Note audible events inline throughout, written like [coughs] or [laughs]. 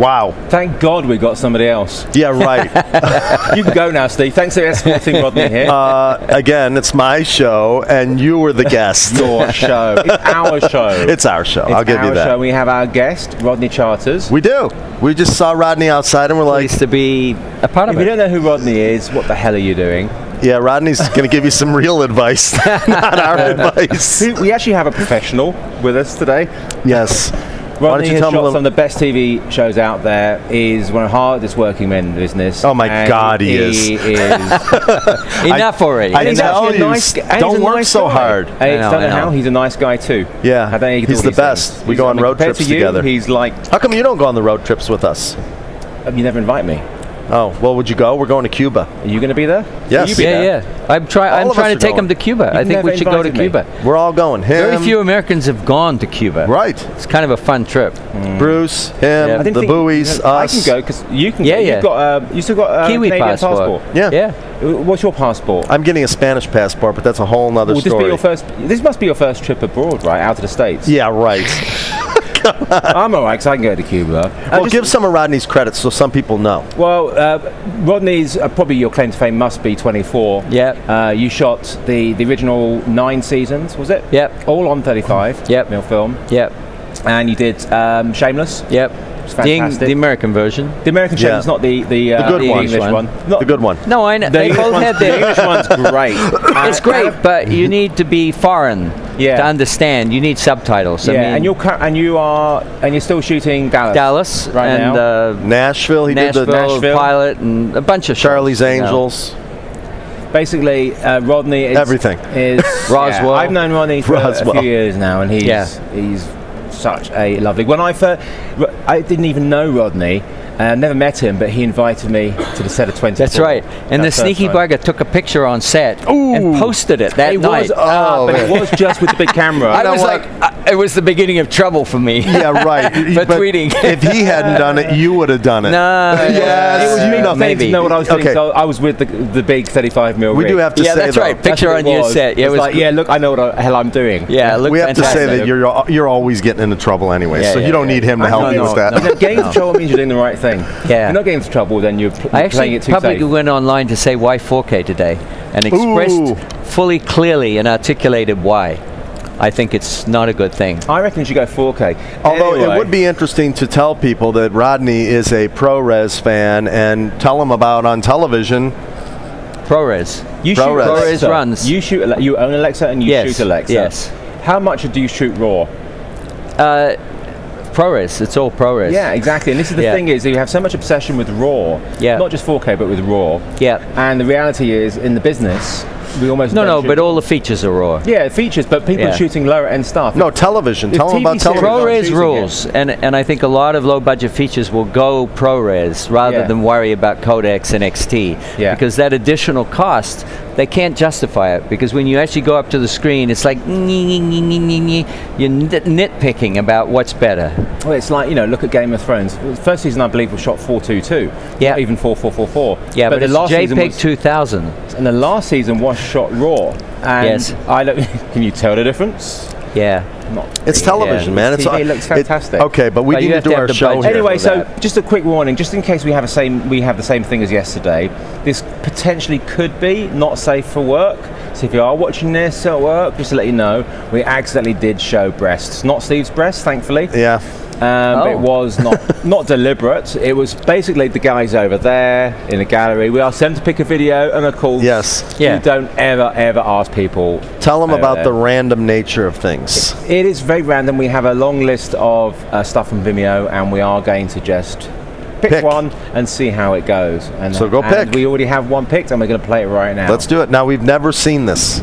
Wow. Thank God we got somebody else. Yeah, right. [laughs] You can go now, Steve. Thanks for escorting Rodney here. uh, again, it's my show, and you were the guest. [laughs] Your show. It's our show. [laughs] It's our show. It's I'll give you that. show. We have our guest, Rodney Charters. We do. We just saw Rodney outside, and we're like, Pleased to be a part of If of you don't know who Rodney is, what the hell are you doing? "Yeah, Rodney's going to give you some real advice, not our advice." We actually have a professional with us today. Yes. Why don't Rodney you has tell shot some of the best TV shows out there. Is one of the hardest working men in the business. Oh my and God, he is. is. [laughs] Enough already. I And he's tell a you, nice g- and he's don't a work nice so guy. hard. I know, don't know I know. how he's a nice guy too. Yeah, I think he he's the best. things. We He's- go I on mean, road trips to you, together. He's like, How come you don't go on the road trips with us? you never invite me. Oh, well, would you go? We're going to Cuba. Are you going to be there? Yes. Will be yeah, there? yeah. I'm trying. All I'm trying to take going. him to Cuba. I You've think we should go to invited me. Cuba. We're all going. Him, Very few Americans have gone to Cuba. Right. It's kind of a fun trip. Bruce, him, Yeah. I didn't the think- buoys, I can go because you can. Yeah, go. yeah. You've got. Uh, you still got a Kiwi Canadian passport. Yeah. Yeah. Uh, What's your passport? I'm getting a Spanish passport, but that's a whole other Will this story. be your first? This must be your first trip abroad, right? Out of the states. yeah, right. [laughs] I'm alright because I can go to Cuba. Uh, well, give some of Rodney's credits so some people know. Well, uh, Rodney's uh, probably your claim to fame must be 24. Yep. Uh, you shot the, the original nine seasons, was it? Yep. All on 35. Yep. Mil film. Yep. And you did um, Shameless. Yep. It's The, Eng- fantastic. the American version. The American Yeah. Shameless, not the the, uh, The good one. English one. one. Not, The good one. No, I know. The They English, both one's, had the. English one's great. [laughs] It's great, but you need to be foreign Yeah. to understand. You need subtitles. I yeah, mean, and you're cur- and you are and you're still shooting Dallas. Dallas right and now. uh, Nashville, he Nashville, did the Nashville. pilot and a bunch of shows, Charlie's you know. Angels. Basically, uh, Rodney is Everything. Is [laughs] Roswell. yeah, I've known Rodney for a few years now, and he's Yeah. he's such a lovely. When I first, I didn't even know Rodney. I never met him, but he invited me to the set of 20. That's right. And the sneaky bugger took a picture on set and posted it that It night. was, uh, Oh, but it was just with the big camera. [laughs] I know was what? like, uh, it was the beginning of trouble for me. Yeah, right. [laughs] For But tweeting. if he hadn't done it, you would have done it. No, Yes. it was you me know, not maybe. to know what I was doing. Okay. So I was with the, the big 35 mil. We rig. do have to Yeah, say that's though, right. Picture what on your set. Yeah, it it was was like, yeah, look, I know what the hell I'm doing. Yeah, it looked we have to say that you're you're always getting into trouble anyway, Yeah, so yeah, you don't yeah. need him to I help know, you no, with that. no, Getting into [laughs] trouble means you're doing the right thing. If Yeah. you're not getting into trouble, then you're, pl- I playing actually it too publicly safe. went online to say why 4K today and expressed fully, clearly, and articulated why. I think it's not a good thing. I reckon you should go 4K. Although Anyway, it would be interesting to tell people that Rodney is a ProRes fan and tell them about on television. ProRes. you shoot ProRes. Alexa. Runs. You shoot. You own Alexa and you Yes, shoot Alexa. yes. How much do you shoot raw? Uh, ProRes. It's all ProRes. Yeah, exactly. And this is the Yeah. thing is you have so much obsession with raw. Yeah. Not just 4K, but with raw. Yeah. And the reality is, in the business, we almost No, no, shoot- but all the features are raw. yeah features, but people Yeah. are shooting lower end stuff. No, television. If Tell them TV about series- television. ProRes choosing rules, and and I think a lot of low budget features will go ProRes rather Yeah. than worry about Codex and XT. Yeah. Because that additional cost, they can't justify it. Because when you actually go up to the screen, it's like you're nitpicking about what's better. Well, it's like you know, look at Game of Thrones. The first season, I believe, was shot 422. Yeah. Even 4444. Yeah, but, the it's last season JPEG was, 2000. and the last season was shot raw. And Yes. I don't. [laughs] Can you tell the difference? Yeah. Not. It's really. television, man. It's TV it- looks fantastic. okay, but we But need to have to do our show here. Anyway, so that. just a quick warning, just in case we have the same we have the same thing as yesterday. This potentially could be not safe for work. So if you are watching this at work, just to let you know, we accidentally did show breasts, not Steve's breasts, thankfully. Yeah. Um, but Oh. It was not [laughs] not deliberate. It was basically the guys over there in the gallery. We asked them to pick a video, and of course, Yes. Yeah. you don't ever ever ask people. Tell them about there. the random nature of things. It is very random. We have a long list of uh, stuff from Vimeo, and we are going to just pick, Pick. one and see how it goes. And So go and pick. We already have one picked, and we're going to play it right now. Let's do it. Now we've never seen this.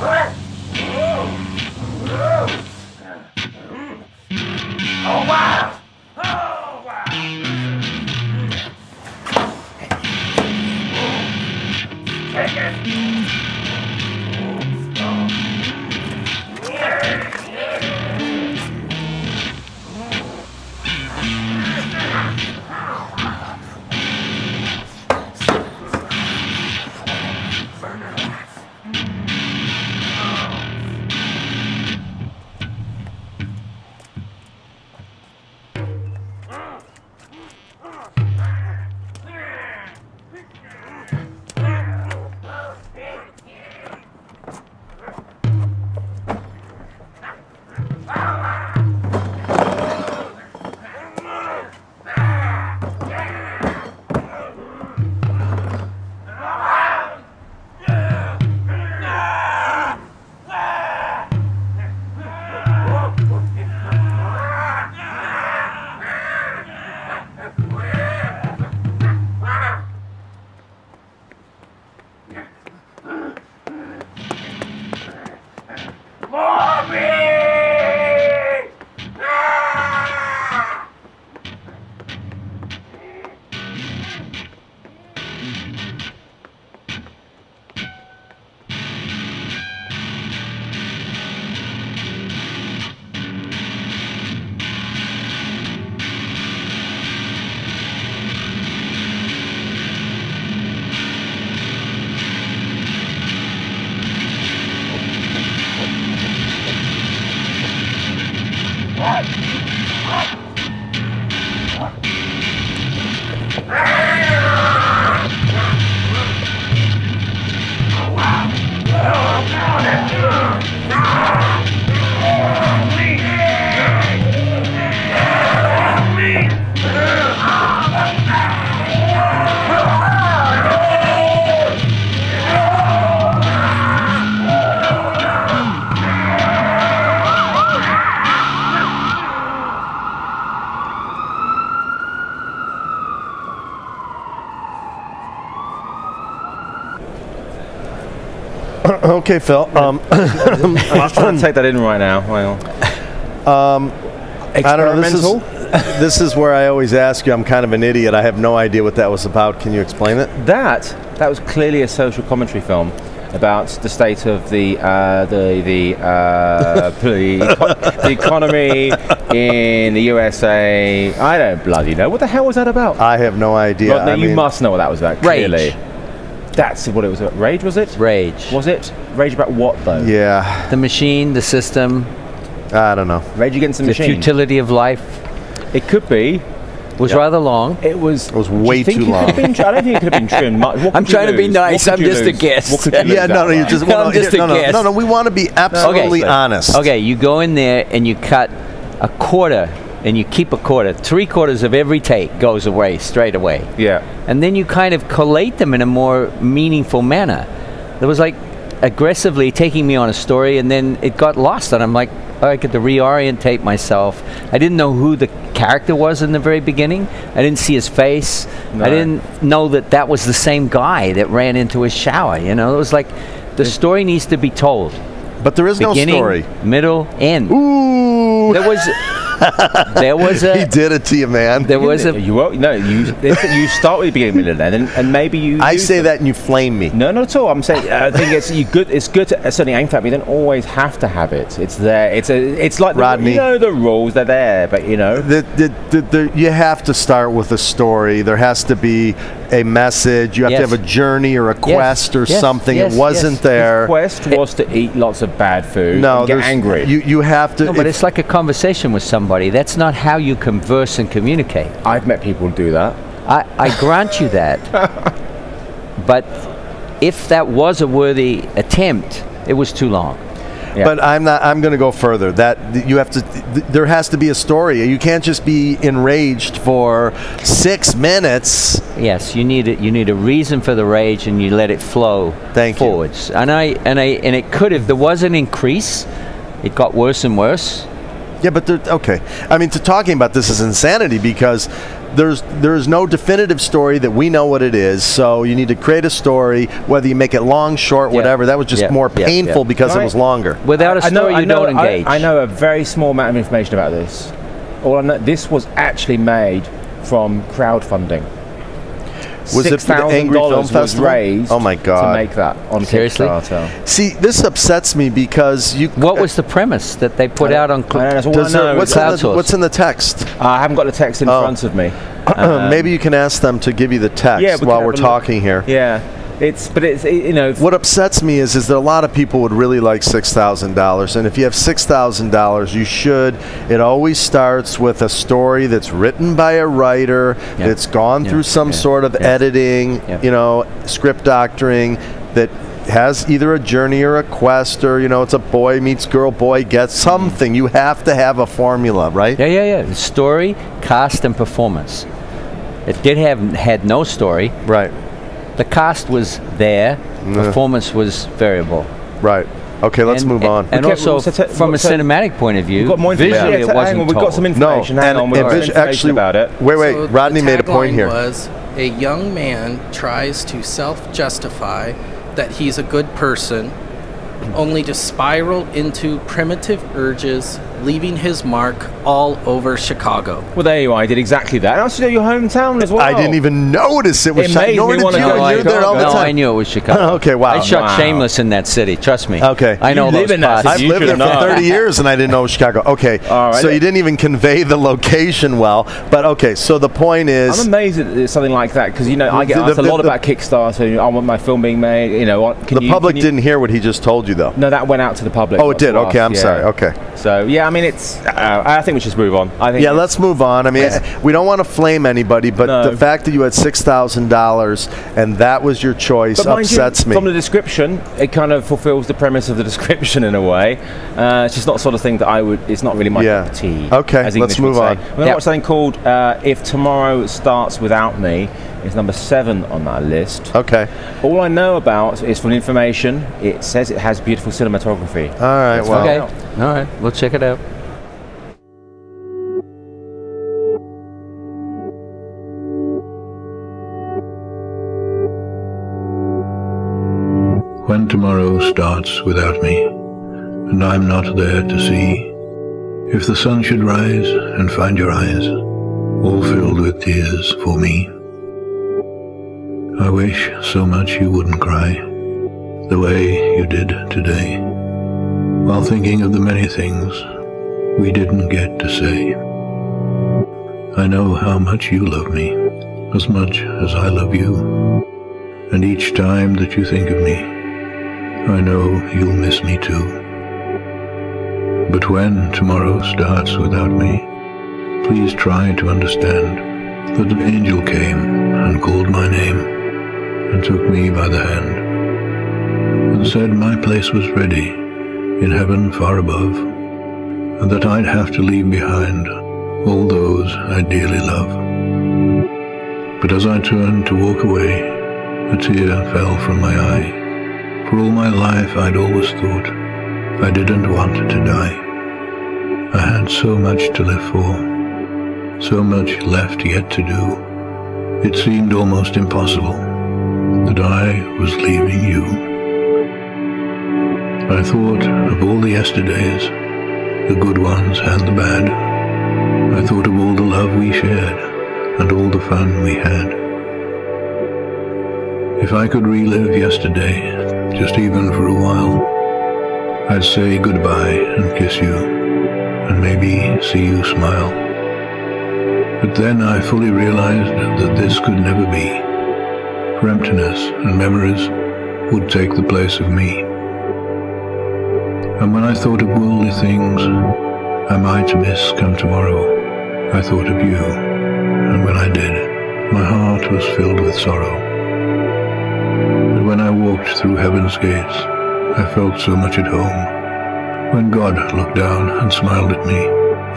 ごめ。Okay, Phil. Um, [coughs] I'm just trying to take that in right now. Well, um, I don't know. This is, [laughs] this is where I always ask you. I'm kind of an idiot. I have no idea what that was about. Can you explain it? That that was clearly a social commentary film about the state of the uh, the the, uh, [laughs] the, the economy in the USA. I don't bloody know. What the hell was that about? I have no idea. Rodney, I you mean, must know what that was about. Rage. Clearly, that's what it was. about. Rage was it? Rage. Was it rage about what though? Yeah, The machine, the system, I don't know. Rage against the the machine. The futility of life it could be. was Yeah. rather long. It was. It was way too it long. been- I don't think it could have been trimmed much. What I'm could you trying to be nice, I'm you just a lose? guest. What could you lose Yeah, no, no, you just that? well, I'm no, just a no, no, guest. no, no. We want to be absolutely Okay. honest. Okay, you go in there and you cut a quarter and you keep a quarter. Three quarters of every take goes away straight away. Yeah. And then you kind of collate them in a more meaningful manner. There was like aggressively taking me on a story and then it got lost and I'm like, oh, I had to reorientate myself. I didn't know who the character was in the very beginning. I didn't see his face. No. I didn't know that that was the same guy that ran into his shower. You know, it was like the story needs to be told. But there is Beginning, no story. middle, end. Ooh, There was [laughs] [laughs] there was he a did it to you, man. there was a You won't. No, you you start with the beginning, middle, and and, and maybe you. I say them. that and you flame me. No, not at all. I'm saying uh, I think it's you good. It's good to certainly aim for that. But you don't always have to have it. It's there. It's a. It's like the, you know the rules. They're there, but you know. The, the, the, the, you have to start with a story. There has to be a message. You have Yes. to have a journey or a quest or yes, something. yes, it wasn't yes. there. Quest was to eat lots of bad food. no, and get angry. You, you have to. no, but if- it's like a conversation with somebody. That's not how you converse and communicate. I've met people do that. I, I grant you that. [laughs] but if that was a worthy attempt, it was too long. Yeah. But I'm not. I'm going to go further. That you have to. th- There has to be a story. You can't just be enraged for six minutes. Yes, you need it. You need a reason for the rage, and you let it flow Thank you. forwards. And I and I and it could have. There was an increase. It got worse and worse. Yeah, but there, okay. I mean, to talking about this is insanity because there's there's no definitive story that we know what it is. So you need to create a story, whether you make it long, short, Yeah. whatever. That was just Yeah, more yeah, painful yeah. because it Right. was longer. Without a I know- story, I you know- don't I- engage. I, know a very small amount of information about this. All I know, this was actually made from crowdfunding. Was it the Angry Film $6,000 Festival? raised Oh my God. to make that on Seriously? Kickstarter. See, this upsets me because you. What uh, was the premise that they put out on? Cl- know, that's all Does I there- know. what's, in the, what's in the text? Uh, I haven't got the text in Oh. front of me. [clears throat] Maybe you can ask them to give you the text yeah, we while we're have a look. talking here. Yeah, it's but it's you know What upsets me is, is that a lot of people would really like six thousand dollars, and if you have six thousand dollars, you should. It always starts with a story that's written by a writer that's gone through some sort of editing, you know, script doctoring that has either a journey or a quest, or you know, it's a boy meets girl, boy gets something. You have to have a formula, right? yeah, yeah, yeah. The story, cast, and performance. It did have had no story. Right, The cast was there. Performance was variable. right. Okay, let's And- move on. And Okay, also, so te- from a so- cinematic point of view, we've got more information. visually Yeah, it wasn't on, we've got told. some no, information. Hang and, on, we've got information actually, about it. wait, wait. So Rodney made a point here. Was a young man tries to self-justify that he's a good person, only to spiral into primitive urges, leaving his mark all over Chicago. Well, there you are. I did exactly that. And also your hometown as well. I didn't even notice it was. It Chi- made me wanna go and there oh, all the no, time. I knew it was [laughs] Chicago. Okay, wow. I shot Wow. Shameless in that city. Trust me. Okay. I know You those live in that spots. I've lived there should for 30 years and I didn't know it was Chicago. Okay, All right. so you didn't even convey the location well. But okay, so the point is, I'm amazed at it's something like that because you know I get The- asked the- a lot the- about Kickstarter. I want my film being made. You know, what- can the you- public can you- didn't hear what he just told you, though. No, that went out to the public. Oh, it did. Okay, I'm yeah. sorry. Okay. So yeah, I mean, it's. Uh, I think we should move on. I think. Yeah, let's move on. I mean, Yes. we don't want to flame anybody, but No. the fact that you had six thousand dollars and that was your choice But mind you, upsets me. From the description, it kind of fulfills the premise of the [laughs] description in a way. Uh, it's just not the sort of thing that I would. It's not really my Yeah. cup of tea. Okay, let's move on. We're to Yep. watch something called uh, "If Tomorrow Starts Without Me." It's number seven on that list. okay. All I know about is from information. It says it has beautiful cinematography. All right. Let's Well, Okay. All right. We'll check it out. When tomorrow starts without me, and I'm not there to see, if the sun should rise and find your eyes all filled with tears for me, I wish so much you wouldn't cry the way you did today, while thinking of the many things we didn't get to say. I know how much you love me, as much as I love you, and each time that you think of me, I know you'll miss me too. But when tomorrow starts without me, please try to understand that an angel came and called my name and took me by the hand and said my place was ready in heaven far above and that I'd have to leave behind all those I dearly love. But as I turned to walk away, a tear fell from my eye. For all my life I'd always thought I didn't want to die. I had so much to live for, so much left yet to do. It seemed almost impossible that I was leaving you. I thought of all the yesterdays, the good ones and the bad. I thought of all the love we shared and all the fun we had. If I could relive yesterday, just even for a while, I'd say goodbye and kiss you, and maybe see you smile. But then I fully realized that this could never be, for emptiness and memories would take the place of me. And when I thought of worldly things I might miss come tomorrow, I thought of you, and when I did, my heart was filled with sorrow. But when I walked through heaven's gates, I felt so much at home, When God looked down and smiled at me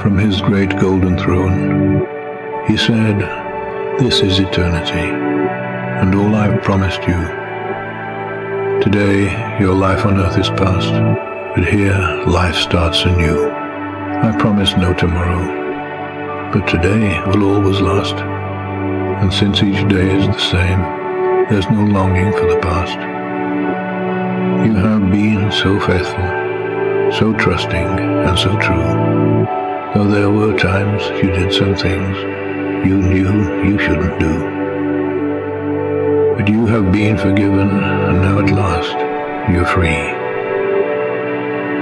from his great golden throne, he said, This is eternity, and all I've promised you. Today, your life on earth is past, but here life starts anew. I promise no tomorrow, but today will always last. And since each day is the same, there's no longing for the past. You have been so faithful, so trusting, and so true. Though there were times you did some things you knew you shouldn't do. But you have been forgiven, and now at last you're free.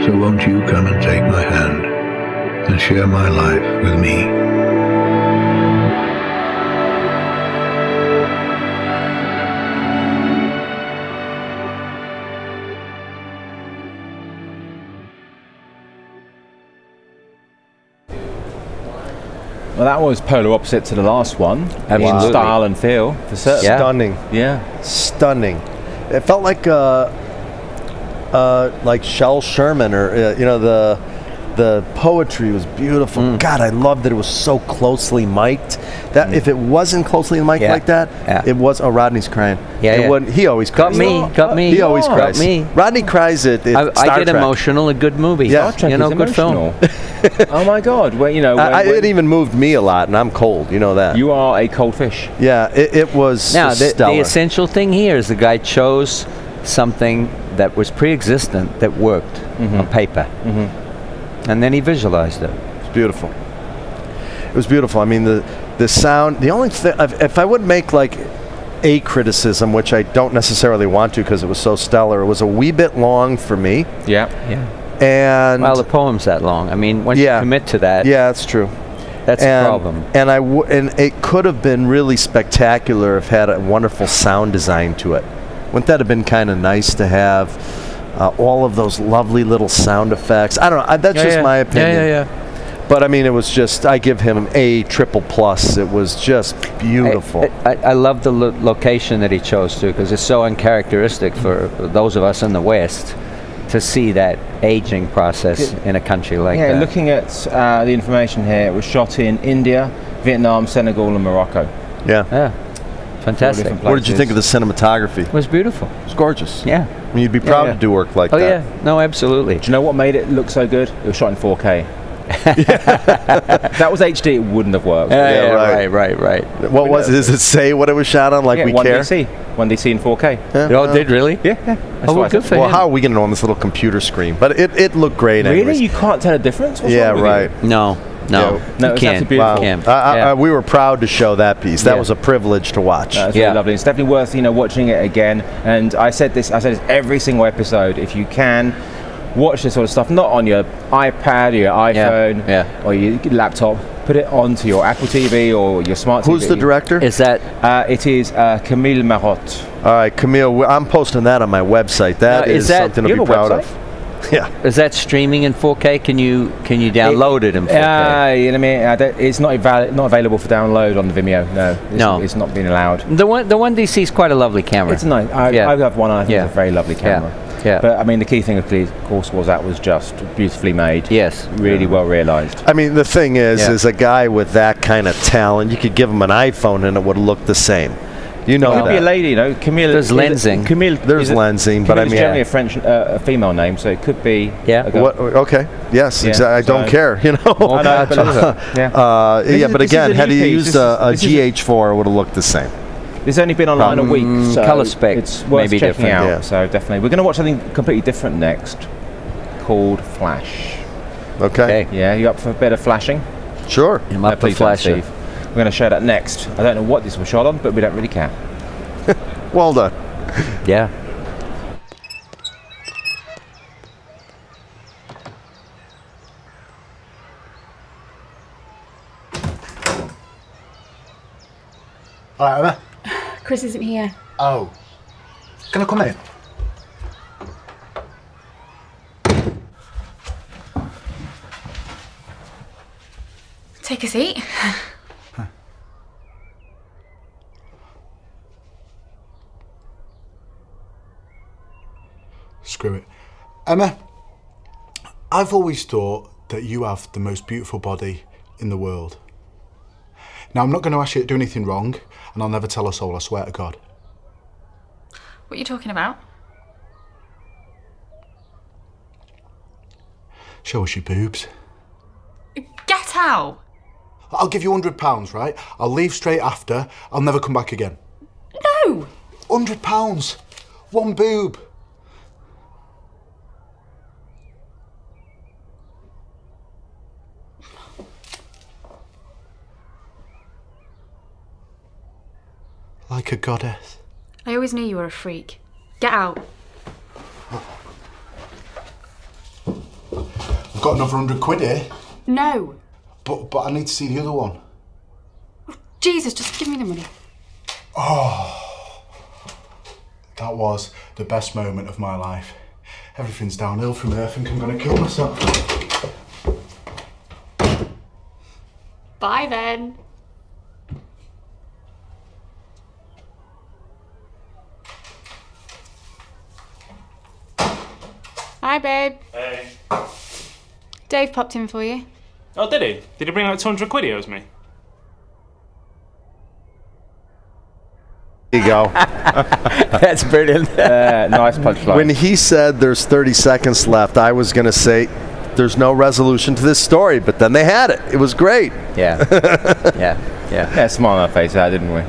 So won't you come and take my hand and share my life with me? Well, that was polar opposite to the last one in style and feel, for certain. Yeah. Stunning. Yeah. Stunning. It felt like uh, uh, like Shel Sherman, or uh, you know the the poetry was beautiful. Mm. God, I loved that it was so closely mic'd. That if it wasn't closely mic'd Mm. Yeah. like that, Yeah. it was. Oh, Rodney's crying. Yeah, it yeah. wouldn't- He always Got cries. me, got me. He always Got cries. me. Rodney cries at, at I, I get Trek. emotional. A good movie. Yeah. Star Trek you know, is good film. [laughs] emotional. [laughs] oh my God! Well, you know, when, I, I- when it even moved me a lot, and I'm cold. You know that. you are a cold fish. yeah, it, it was Now, the, the essential thing here is the guy chose something that was pre-existent that worked mm-hmm. on paper, mm-hmm. and then he visualized it. It's beautiful. It was beautiful. I mean, the the sound. The only thing, if, if I would make like a criticism, which I don't necessarily want to because it was so stellar, it was a wee bit long for me. Yeah. Yeah. And Well, the poem's that long. I mean, once Yeah. you commit to that, yeah, that's true. that's and, the problem. And I w- and it could have been really spectacular if had a wonderful sound design to it. Wouldn't that have been kind of nice to have uh, all of those lovely little sound effects? I don't know. I, that's just my opinion. Yeah, yeah, yeah. But I mean, it was just I give him a triple plus. It was just beautiful. I, I, I love the lo- location that he chose to because it's so uncharacteristic for those of us in the West to see that aging process in a country like yeah, that. looking at uh, the information here, it was shot in India, Vietnam, Senegal, and Morocco. yeah. yeah, fantastic. What did you think of the cinematography? It was beautiful. It's gorgeous. Yeah. I mean, you'd be proud yeah. to do work like Oh that. yeah. No, absolutely. Do you know what made it look so good? It was shot in 4K. [laughs] [laughs] That was HD, it wouldn't have worked. Yeah, Yeah, yeah, right. right, right, right. What was it? Does it say what it was shot on? Like yeah, we one care? DC, one DC in 4K. Yeah. Oh, it did really? Yeah, yeah. That's Oh, well, good for Well, him. how are we going to know on this little computer screen? But it, it looked great. Really, anyways. you can't tell a difference? What's yeah, wrong with you? right. No, no, Yeah. No, you can't. absolutely beautiful. Can't. I, I, Yeah. I- we were proud to show that piece. That Yeah. was a privilege to watch. No, it's Yeah. really lovely. It's definitely worth you know watching it again. And I said this, I said this every single episode. If you can, watch this sort of stuff not on your iPad or your iPhone yeah. or your laptop. Put it onto your Apple TV or your smart TV. Who's the director? Is that Uh, it is uh, Camille Marotte. All right, Camille. I'm posting that on my website. That Now, is, is that- something to be proud website? of. [laughs] Yeah. is that streaming in 4K? Can you can you download it, in 4K? Uh, you know what I mean? Uh, that- it's not, eval- not available for download on the Vimeo. No, it's, No. it's not been allowed. the one the one DC is quite a lovely camera. It's nice. I, Yeah. I have one. I think Yeah. it's a very lovely camera. yeah. But I mean, the key thing, of course- was that was just beautifully made. yes. Really well realised. I mean, the thing is, Yeah. is a guy with that kind of talent, you could give him an iPhone and it would look the same. You know It could be a lady, you know. Camille. There's is- lensing. Camille. There's is a- lensing, but I Camille is mean- generally a French, uh, a female name, so it could be. Yeah. a girl. What? Okay. Yes. Yeah, Exactly. I don't care. You know. [laughs] I know, but yeah. [laughs] Uh, yeah, is- but again, had he used This a, a GH4, it would have looked the same. It's only been online a week, so colour spec it's worth be checking different, out. yeah. So definitely, we're going to watch something completely different next, called Flash. Okay. Okay. Yeah, you up for a bit of flashing? Sure. I'm Uh, up for please. Steve. We're going to show that next. I don't know what this was shot on, but we don't really care. [laughs] Well done. Yeah. All right, Emma. Chris isn't here. Oh. Can I come in? Take a seat. [laughs] Screw it. Emma, I've always thought that you have the most beautiful body in the world. Now, I'm not going to ask you to do anything wrong, and I'll never tell a soul, I swear to God. What are you talking about? Show us your boobs. Get out! I'll give you £100, right? I'll leave straight after. I'll never come back again. No! £100! One boob! Like a goddess. I always knew you were a freak. Get out. I've got another hundred quid here, No! but but I need to see the other one. Jesus, just give me the money. Oh. That was the best moment of my life. Everything's downhill from here. I think I'm gonna kill myself. Bye then. Hi, babe. Hey. Dave popped in for you. Oh, did he? Did he bring out 200 quid he owes me? There you go. [laughs] That's brilliant. [laughs] Uh, nice punchline. when he said there's 30 seconds left, I was going to say there's no resolution to this story, but then they had it. It was great. yeah. [laughs] Yeah. Yeah. yeah, smile on our face for that, didn't we?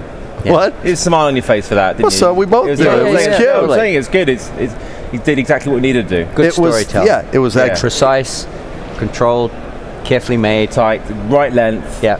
What? You smile on your face for that, didn't Well, you? so we both It was, did. I'm It was saying- cute. I'm saying it's good. It's, it's, he did exactly what we needed to do. Good it was, storytelling. yeah, it was Yeah. actually Precise, controlled, carefully made. Tight, right length. Yeah.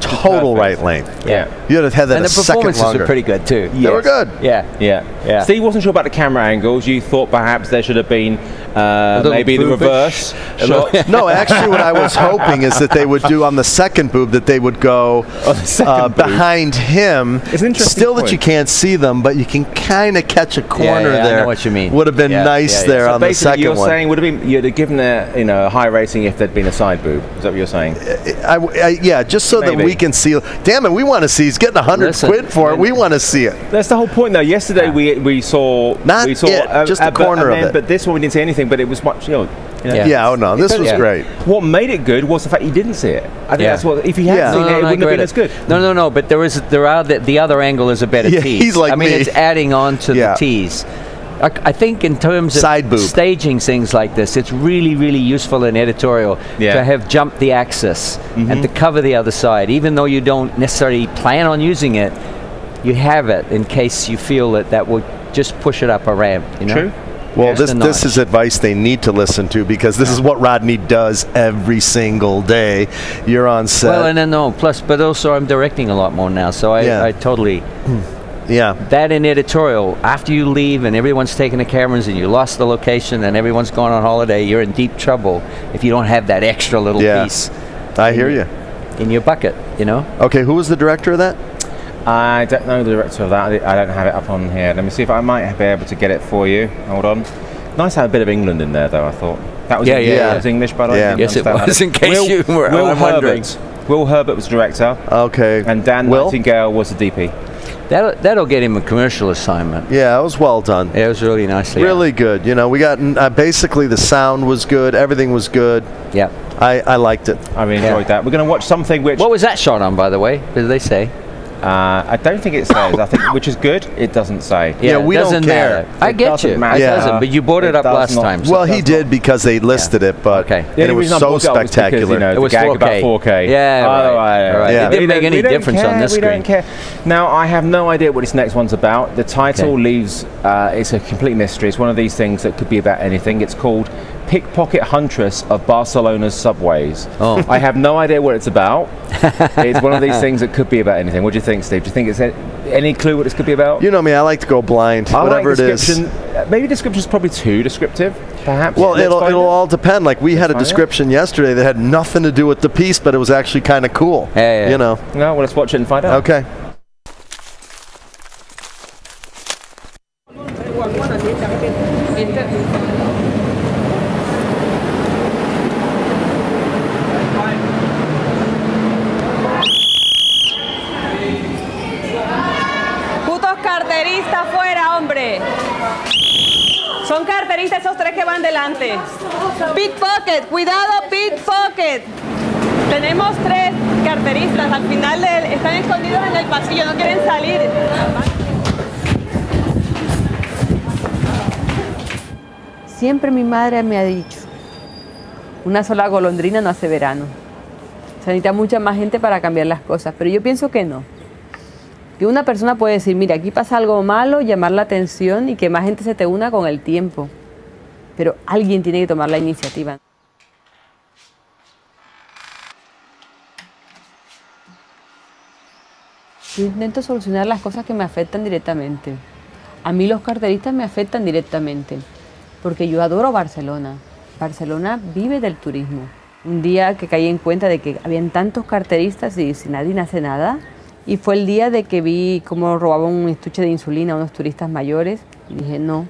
total perfect. right length. Yeah. You'd have had that And a the performances were pretty good too. They were good. Yeah. Yeah. Yeah. Steve wasn't sure about the camera angles. You thought perhaps there should have been uh, maybe the reverse [laughs] shot. No, actually, what I was [laughs] hoping is that they would do on the second boob that they would go On the uh, behind him. It's an interesting Still that you can't see them, but you can kind of catch a corner yeah, I there. know what you mean. Would have been Yeah, nice yeah, yeah. there So on the basically, second you're one. saying would have been you'd have given a you know a high rating if there'd been a side boob. Is that what you're saying? I, I- yeah, just so that we can see. Damn it, we want to see. He's getting a hundred Listen, quid for it. We want to see it. That's the whole point, though. Yesterday we we saw Not we saw it, just a but- corner and of it. But this one we didn't see anything. But it was much. You know, you know, Yeah. Yeah, oh no, this was Yeah. great. What made it good was the fact you didn't see it. I think Yeah. that's what. If you had Yeah. seen No, it, no, it no, wouldn't have been agree as good. No, no, no. But there is there are the, the other angle is a better [laughs] Yeah, tease. he's like I mean, me. it's adding on to Yeah. the tease. I, I think in terms of Side boob. staging things like this, it's really, really useful in editorial Yeah. to have jumped the axis and mm-hmm. to cover the other side, even though you don't necessarily plan on using it. You have it in case you feel that that will just push it up a ramp. You know? True. Well, this this is advice they need to listen to because this is what Rodney does every single day. You're on set. Well, and then no. Plus, but also I'm directing a lot more now, so I, Yeah. I totally yeah. that in editorial. After you leave and everyone's taking the cameras and you lost the location and everyone's gone on holiday, you're in deep trouble if you don't have that extra little Yeah. piece I hear you. in your bucket. You know. Okay, who was the director of that? I don't know the director of that. I don't have it up on here. Let me see if I might be able to get it for you. Hold on. Nice to have a bit of England in there, though. I thought that was Yeah, English, yeah, that yeah. was English, but I Yeah. didn't Yes, it was, that. in case Will, you were Will wondering. Herbert. Will Herbert was director, Okay. and Dan Will? Nightingale was the DP. That'll, that'll get him a commercial assignment. Yeah, it was well done. Yeah, it was really nicely. Really good. You know, we got uh, basically the sound was good, everything was good. Yeah. I, I liked it. I really enjoyed that. We're going to watch something which What was that shot on, by the way? What did they say? Uh, I don't think it says. I think which is good. It doesn't say. Yeah, we it don't doesn't care. matter. I It get you. matter. It Yeah. doesn't, but you brought it, It up last not. time. so well, he that's did because they listed it, but Okay. And only it was so brought it was because, spectacular. you know, It the was gag 4K. about 4K. Yeah, Oh, right, right, right. right. Yeah. It didn't We make don't- any we don't difference on care, this We screen. don't care. Now, I have no idea what this next one's about. The title Okay. leaves, uh, it's a complete mystery. It's one of these things that could be about anything. It's called Pickpocket Huntress of Barcelona's Subways. Oh. I have no idea what it's about. [laughs] it's one of these things that could be about anything. What do you think, Steve? Do you think it's any clue what this could be about? you know me, I like to go blind, I whatever like it is. description. uh, Maybe description is probably too descriptive, perhaps. Well, Let's it'll it'll out. all depend. Like we had a find out. description yesterday that had nothing to do with the piece, but it was actually kind of cool. Yeah, yeah. You know. No, well, let's watch it and find out. Okay. Van delante. Pickpocket, cuidado, pickpocket. Tenemos tres carteristas, al final del- están escondidos en el pasillo, no quieren salir. Siempre mi madre me ha dicho, una sola golondrina no hace verano. Se necesita mucha más gente para cambiar las cosas, pero yo pienso que no. Que una persona puede decir, mira, aquí pasa algo malo, llamar la atención y que más gente se te una con el tiempo. Pero alguien tiene que tomar la iniciativa. Yo intento solucionar las cosas que me afectan directamente. A mí los carteristas me afectan directamente, porque yo adoro Barcelona. Barcelona vive del turismo. Un día que caí en cuenta de que habían tantos carteristas y si nadie hace nada, y fue el día de que vi cómo robaban un estuche de insulina a unos turistas mayores, y dije, no,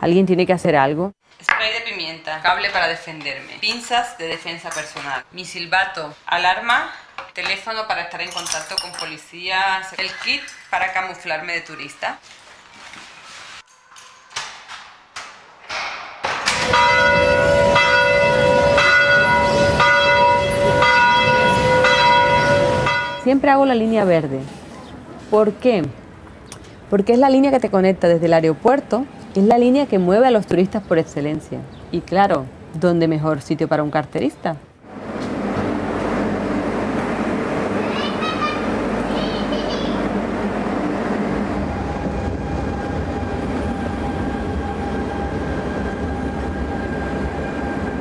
alguien tiene que hacer algo. Spray de pimienta, cable para defenderme, pinzas de defensa personal, mi silbato, alarma, teléfono para estar en contacto con policías, el kit para camuflarme de turista. Siempre hago la línea verde. ¿Por qué? Porque es la línea que te conecta desde el aeropuerto, es la línea que mueve a los turistas por excelencia. Y claro, ¿dónde mejor sitio para un carterista?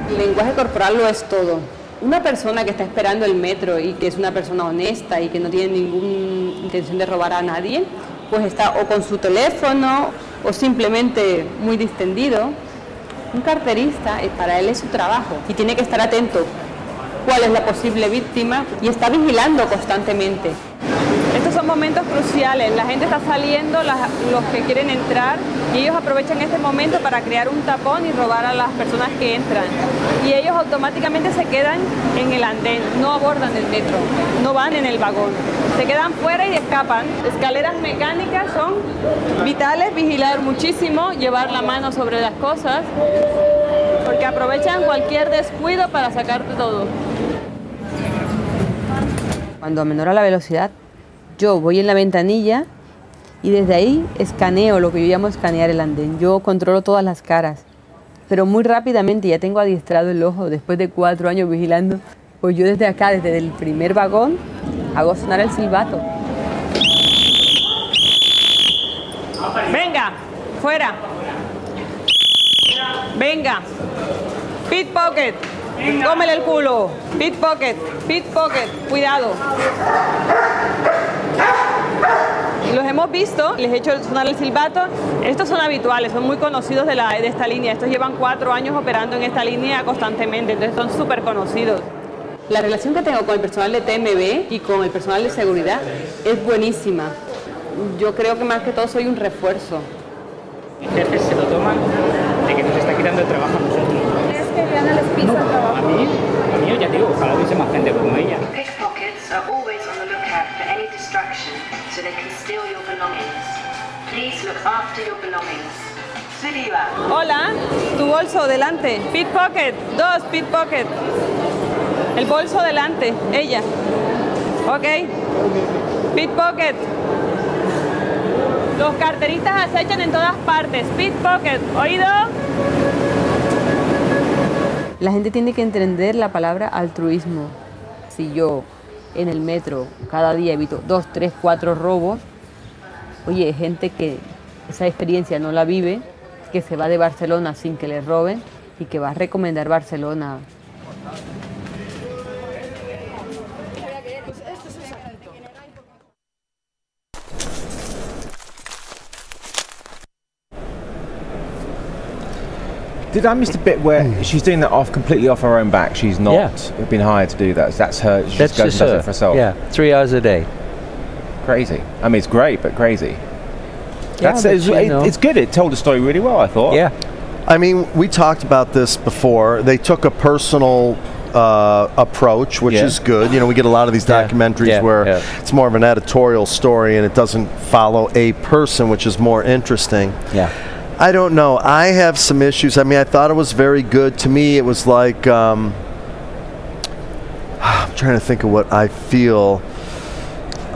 El lenguaje corporal lo es todo. Una persona que está esperando el metro y que es una persona honesta y que no tiene ninguna intención de robar a nadie, pues está o con su teléfono o simplemente muy distendido. Un carterista, eh, para él es su trabajo y tiene que estar atento cuál es la posible víctima y está vigilando constantemente. Estos son momentos cruciales, la gente está saliendo, los que quieren entrar, y ellos aprovechan este momento para crear un tapón y robar a las personas que entran. Y ellos automáticamente se quedan en el andén, no abordan el metro, no van en el vagón. Se quedan fuera y escapan. Escaleras mecánicas son vitales, vigilar muchísimo, llevar la mano sobre las cosas, porque aprovechan cualquier descuido para sacarte todo. Cuandoamenora la velocidad, yo voy en la ventanilla y desde ahí escaneo lo que yo llamo escanear el andén. Yo controlo todas las caras, pero muy rápidamente ya tengo adiestrado el ojo después de cuatro años vigilando. Pues yo desde acá, desde el primer vagón, hago sonar el silbato. Venga, fuera. Venga. Pickpocket. Cómele el culo. Pickpocket. Pickpocket. Cuidado. Los hemos visto, les he hecho sonar el silbato. Estos son habituales, son muy conocidos de, la, de esta línea. Estos llevan cuatro años operando en esta línea constantemente, entonces son súper conocidos. La relación que tengo con el personal de TMB y con el personal de seguridad es buenísima. Yo creo que más que todo soy un refuerzo. jefes se lo toman de que nos está quitando el trabajo a nosotros. Es que Rihanna les pisa el trabajo. A mí, a mí ya digo, ojalá hubiese más gente como ella. Pickpockets are always on the lookout for any distraction so they can steal your belongings. Please look after your belongings. Suriba. Hola, tu bolso delante. Pickpocket, dos, pickpocket. El bolso delante, ella. Ok. Pickpocket. Los carteristas acechan en todas partes. Pickpocket, ¿oído? La gente tiene que entender la palabra altruismo. Si yo en el metro cada día evito dos, tres, cuatro robos, oye, gente que esa experiencia no la vive, que se va de Barcelona sin que le roben y que va a recomendar Barcelona. Did I miss the bit where hmm. she's doing that off completely off her own back? She's not been hired to do that. That's her. She That's just just and does her. it for herself. Yeah, three hours a day. Crazy. I mean, it's great, but crazy. That's, but it's, you it- know. it's good. It told the story really well. I thought. Yeah. I mean, we talked about this before. They took a personal uh, approach, which Yeah. is good. You know, we get a lot of these documentaries Yeah, where yeah. it's more of an editorial story and it doesn't follow a person, which is more interesting. Yeah. I don't know. I have some issues. I mean, I thought it was very good. To me, it was like um, [sighs] I'm trying to think of what I feel.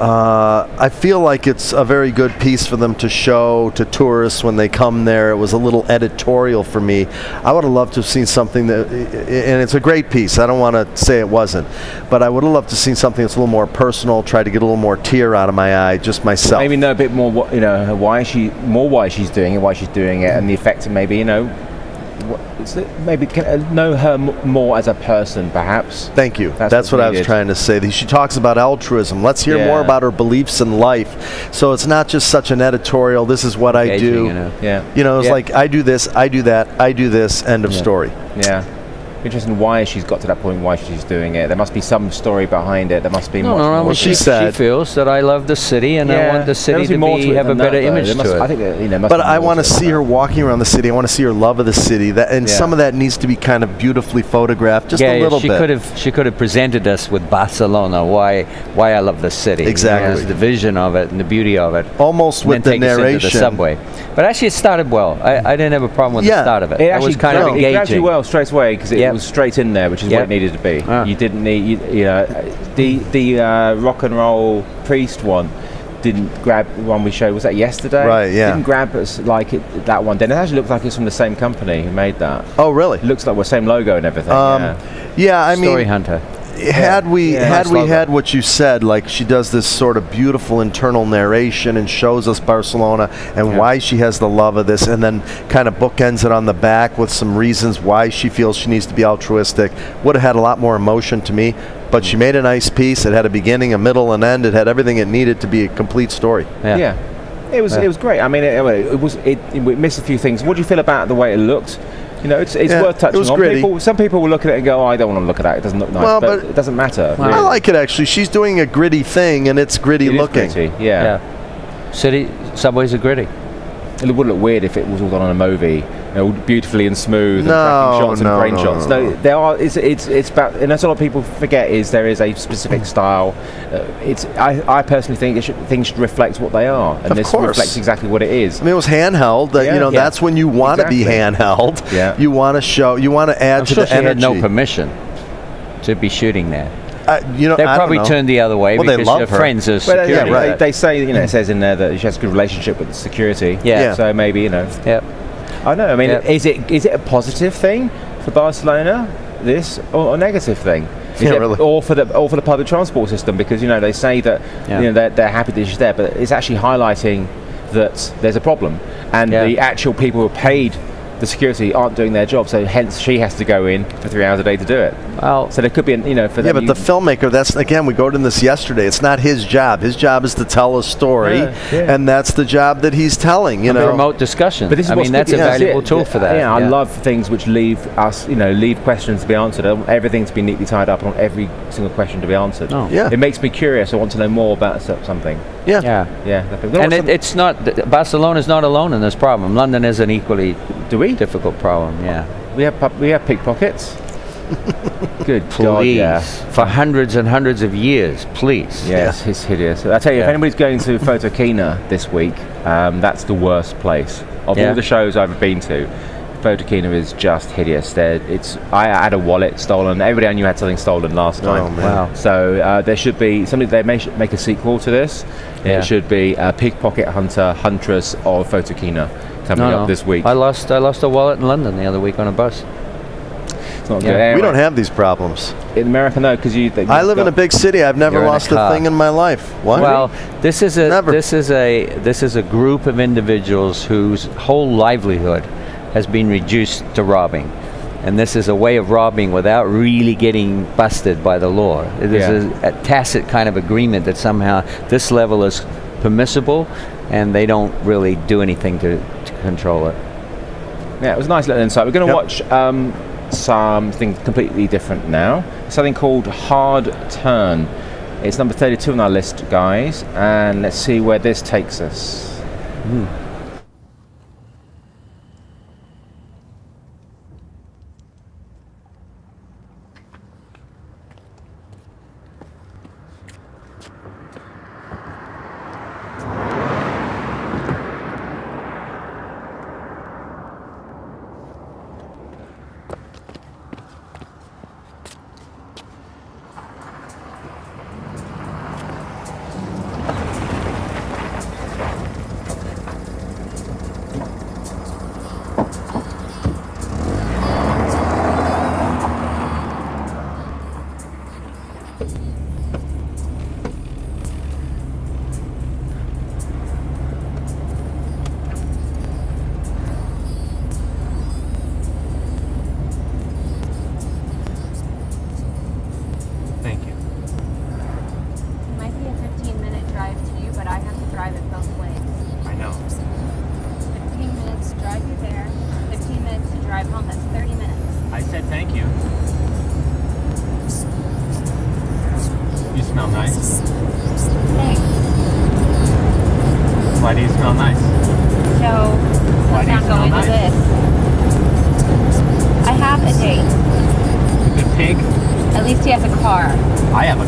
Uh, I feel like it's a very good piece for them to show to tourists when they come there. It was a little editorial for me. I would have loved to have seen something that, and it's a great piece. I don't want to say it wasn't, but I would have loved to have seen something that's a little more personal. Try to get a little more tear out of my eye, just myself. Maybe know a bit more, what, you know, why she, more why she's doing it, why she's doing it, and the effect of maybe, you know, maybe can, uh, know her m- more as a person, perhaps. Thank you. That's, That's what what's I was trying to say. She talks about altruism. Let's hear more about her beliefs in life. So it's not just such an editorial. This is what I do. you know. Yeah. You know, it's Yeah. like I do this, I do that, I do this. End of Yeah. story. Yeah. Interesting why she's got to that point, why she's doing it. There must be some story behind it. There must be No, much no, no. more well, to she, it. she feels that I love the city and I want the city to be more be, have a than that, better image must- to it. I think that, you know, must But I want to see than her walking around the city. I want to see her love of the city. That and Yeah. some of that needs to be kind of beautifully photographed, just yeah, a yeah, little she bit. could have she could have presented us with Barcelona, why why I love the city. you know, Exactly. the vision of it and the beauty of it. Almost and with then the take us into narration. the subway. But actually, it started well. I, I didn't have a problem with Yeah. the start of it. It That actually was kind grabbed, of it engaging. grabbed you well straight away because it Yep. was straight in there, which is what it needed to be. Ah. You didn't need, you, you know, the the uh, rock and roll priest one didn't grab the one we showed. Was that yesterday? Right, yeah. Didn't grab us like it that one. Then it actually looks like it's from the same company who made that. Oh, really? It looks like the same logo and everything. Um, yeah. yeah, I mean, Story Hunter. Had we Yeah. had we logo. had what you said, like she does this sort of beautiful internal narration and shows us Barcelona and Yeah. why she has the love of this, and then kind of bookends it on the back with some reasons why she feels she needs to be altruistic. Would have had a lot more emotion to me, but she made a nice piece. It had a beginning, a middle, and end. It had everything it needed to be a complete story. Yeah. It was Yeah. it was great. I mean, it, it was it, it missed a few things. What do you feel about the way it looked? You know, it's, it's Yeah, worth it touching was on. gritty. People, some people will look at it and go, "Oh, I don't want to look at that. It doesn't look nice." Well, but, but- it doesn't matter. I really. like it actually. She's doing a gritty thing, and it's gritty It is looking. gritty, Yeah. Yeah. City subways are gritty. It would look weird if it was all done on a movie, you know, beautifully and smooth, No, and tracking shots no, and brain no, shots. no, there are. It's, it's it's about, and that's what a lot of people forget is there is a specific style. Uh, it's I, I personally think it should, things should reflect what they are, and Of this course. reflects exactly what it is. I mean, it was handheld. That Yeah. you know, Yeah. that's when you want to be handheld. Yeah. You want to show. You want to add I'm to sure the she energy. had no permission to be shooting there. Uh, you know, They probably know. turned the other way Well, they because love her her. friends are Well, security. yeah, right. They, they say you know it says in there that she has a good relationship with the security. Yeah. Yeah. So maybe you know. Yep. I don't know. I mean, Yeah. is it is it a positive thing for Barcelona? This or a negative thing? Is Yeah, it, really. Or for the or for the public transport system because you know they say that Yeah. you know they're, they're happy that she's there, but it's actually highlighting that there's a problem, and Yeah. the actual people who are paid the security aren't doing their job. So hence she has to go in for three hours a day to do it. Well, So there could be an, you know for Yeah, them but the filmmaker, that's again, we go to this yesterday. It's not his job. His job is to tell a story, Yeah, yeah. and that's the job that he's telling. You and know, promote discussion. But this is I mean, that's a valuable it. tool for that. Yeah, I love things which leave us, you know, leave questions to be answered. I want everything to be neatly tied up. I want every single question to be answered. Oh. Yeah. It makes me curious. I want to know more about something. yeah. Yeah. Yeah. And it, it's not Barcelona is not alone in this problem. London is an equally do we? Difficult problem. Yeah, We have we have pickpockets. [laughs] Good God, yeah. for hundreds and hundreds of years, please. Yes, it's hideous. I tell you, if anybody's going to Photokina [laughs] this week, um, that's the worst place of Yeah. all the shows I've been to. Photokina is just hideous. There, it's I had a wallet stolen. Everybody I knew had something stolen last Oh, time. man. Wow. So uh, there should be something. They may make a sequel to this. Yeah. It should be a pickpocket hunter, huntress of Photokina coming No, up no. this week. I lost I lost a wallet in London the other week on a bus. It's not Yeah. good. Anyway, We don't have these problems. in America, no, because you. they- I live in a big city. I've never You're a lost a, thing in my life. What? Well, this is a Never. this is a this is a group of individuals whose whole livelihood has been reduced to robbing. And this is a way of robbing without really getting busted by the law. It is Yeah. a, a tacit kind of agreement that somehow this level is permissible and they don't really do anything to, to control it. Yeah, it was a nice little insight. We're going to Yep. watch um, something completely different now. Something called Hard Turn. It's number 32 on our list, guys, and let's see where this takes us. smell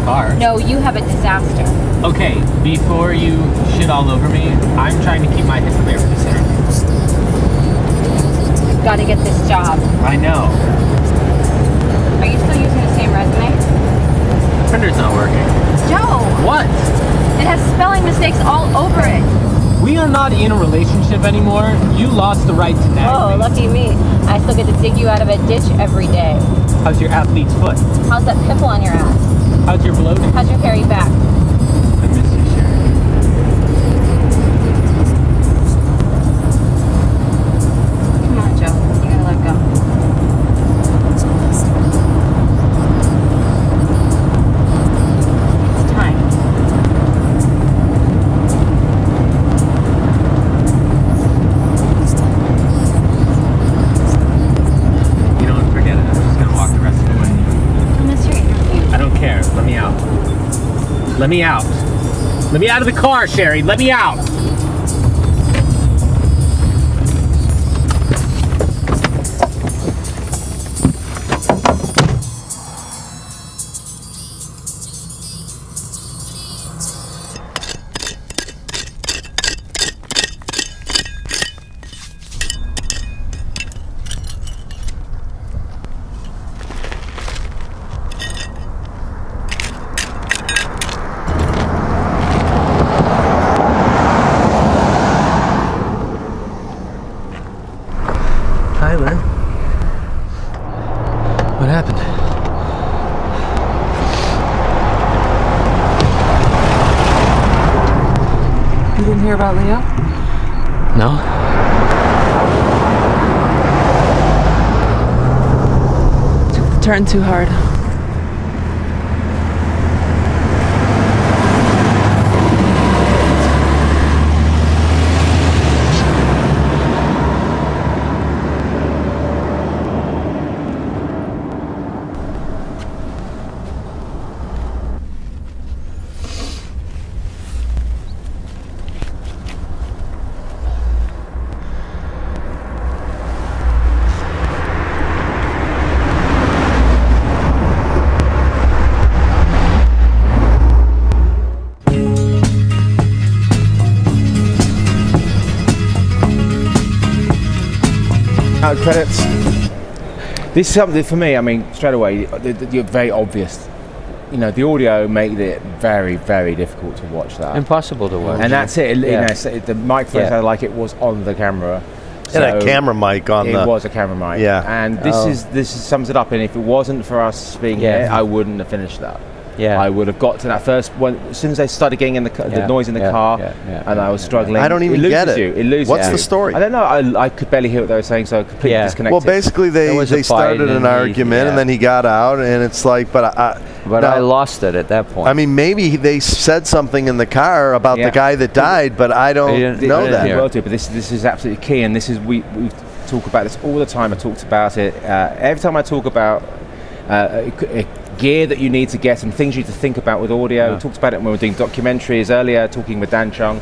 car. No, you have a disaster. Okay, before you shit all over me, I'm trying to keep my hip American center. You've got to get this job. I know. Are you still using the same resume? Printer's not working. Joe! What? It has spelling mistakes all over it. We are not in a relationship anymore. You lost the right to nag Oh, lucky me. I still get to dig you out of a ditch every day. How's your athlete's foot? How's that pimple on your ass? How's your bloating? How's your carry back? Let me out. Let me out of the car, Sherry. Let me out. Too hard. Credits. This is something for me. I mean, straight away, the- the- you're very obvious. You know, the audio made it very, very difficult to watch that. Impossible to watch. And that's it. You know, so the microphone Yeah. sounded like it was on the camera. And a camera mic on it the. was a camera mic. Yeah. And this Oh. is this sums it up. And if it wasn't for us being Yeah. here, I wouldn't have finished that. Yeah. I would have got to that first one as soon as they started getting in the, ca- the noise in the yeah, car, yeah, yeah, and I was struggling. I don't even it loses get it. You. It loses What's you. the story? I don't know. I, I could barely hear what they were saying, so I completely Yeah. disconnected. Well, basically, they, There was a they started an and he- argument, and then he got out, and it's like, but I. But now- I lost it at that point. I mean, maybe they said something in the car about Yeah. the guy that died, but I don't didn't- The- know I didn't that. well do, but this this is absolutely key, and this is we we talk about this all the time. I talked about it uh, every time I talk about uh, uh, gear that you need to get and things you need to think about with audio. We talked about it when we were doing documentaries earlier, talking with Dan Chung.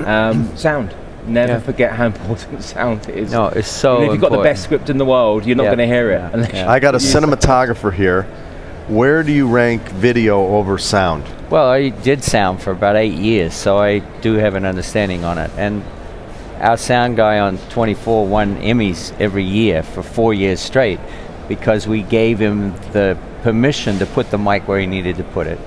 Um, [clears throat] sound. Never Yeah. forget how important [laughs] sound is. no, it's so Even if you've got the best script in the world, you're not Yeah. going to hear it. Yeah. Yeah. I got a cinematographer here. Where do you rank video over sound? Well, I did sound for about eight years, so I do have an understanding on it. And our sound guy on 24 won Emmys every year for four years straight because we gave him the permission to put the mic where he needed to put it.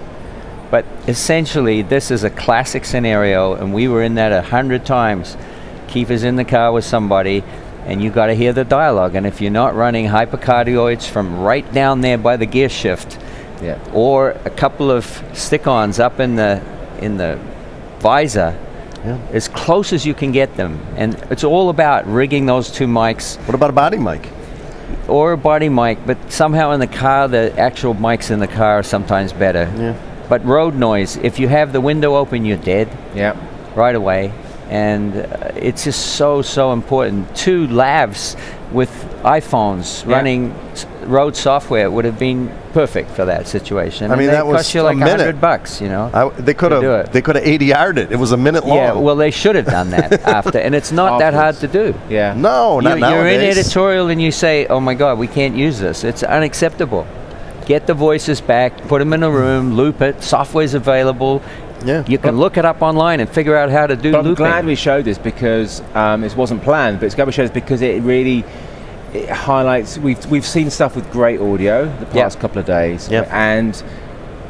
But essentially, this is a classic scenario, and we were in that a hundred times. Keith is in the car with somebody, and you got to hear the dialogue. And if you're not running hypercardioids from right down there by the gear shift, Yeah. or a couple of stick-ons up in the in the visor, as close as you can get them. And it's all about rigging those two mics What about a body mic? Or a body mic, but somehow in the car, the actual mics in the car are sometimes better. Yeah. But Rode noise, if you have the window open, you're dead Yeah. right away. And uh, it's just so, so important. Two lavs with iPhones Yeah. running road software would have been perfect for that situation. I mean, and that they was cost you a like minute. hundred bucks, you know. I, they could to do have it. they could have ADR'd it. It was a minute long. Yeah, well, they should have done that [laughs] after, and it's not that hard to do. Yeah. no, not you, you're in editorial and you say, "Oh my God, we can't use this. It's unacceptable." Get the voices back, put them in a room, loop it. Software's available. Yeah. You can look it up online and figure out how to do But I'm looping. glad we showed this because um, it wasn't planned, but it's glad we showed this because it really it highlights. We've we've seen stuff with great audio the Yeah. past couple of days, Yep. and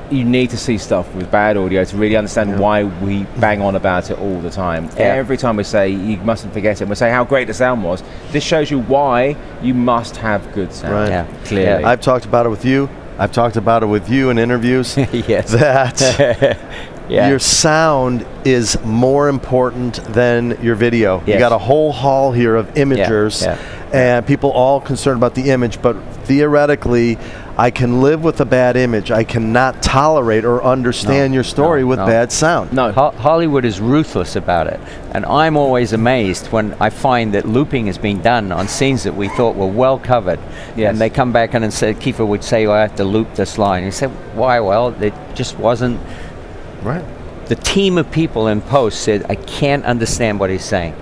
you need to see stuff with bad audio to really understand why we bang on about it all the time. Yeah. Every time we say you mustn't forget it, we say how great the sound was. This shows you why you must have good sound. Right. Yeah. Clearly. I've talked about it with you. I've talked about it with you in interviews. [laughs] yes. that [laughs] Yeah. your sound is more important than your video. You Yes. got a whole hall here of imagers, yeah. And people all concerned about the image. But theoretically, I can live with a bad image. I cannot tolerate or understand No, your story no, with no. bad sound. no. Ho- Hollywood is ruthless about it, and I'm always amazed when I find that looping is being done on scenes that we thought were well covered, Yes. and they come back in and say, Kiefer would say, "Oh, "I have to loop this line." He said, "Why?" Well, it just wasn't. Right. The team of people in post said, "I can't understand what he's saying,"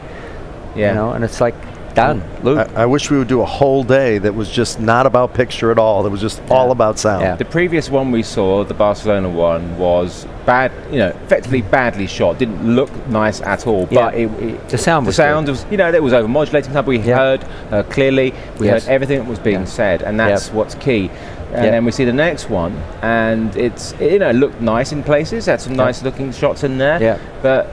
yeah. you know, and it's like done. Loop. I, I wish we would do a whole day that was just not about picture at all. That was just all about sound. Yeah. The previous one we saw, the Barcelona one, was bad. You know, effectively badly shot. Didn't look nice at all. Yeah. But it, it, The sound the was sound good. was, you know, it was overmodulating. Something we Yeah. heard uh, clearly. We Yes. heard everything that was being Yeah. said, and that's Yep. what's key. And Yeah. then we see the next one, and it's you know it looked nice in places. Had some Yeah. nice looking shots in there. Yeah. But